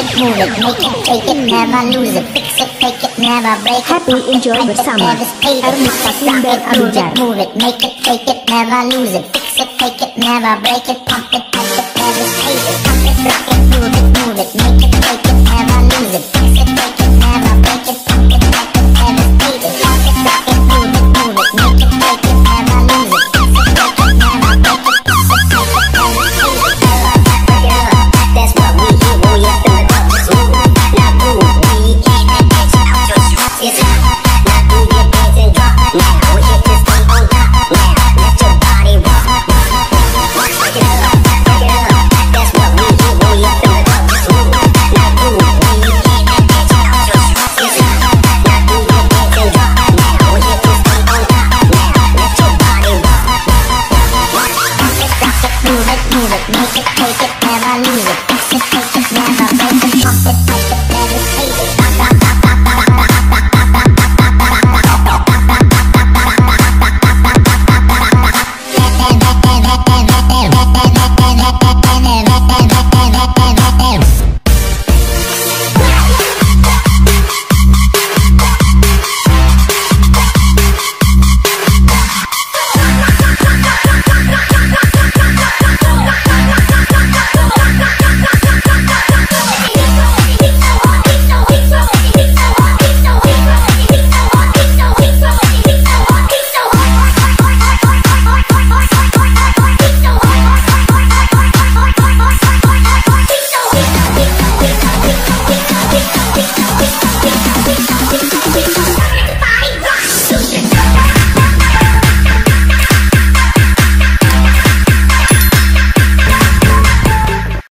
it, move it, make it, take it, never lose it, fix it, take it, never break it. Happy enjoy with summer. Move it, move it, make it, take it, never lose it, fix it, take it, never break it, pump it, pump it, never save it, pump it, rock it, move it. Take it, never leave it. Exit, take it, never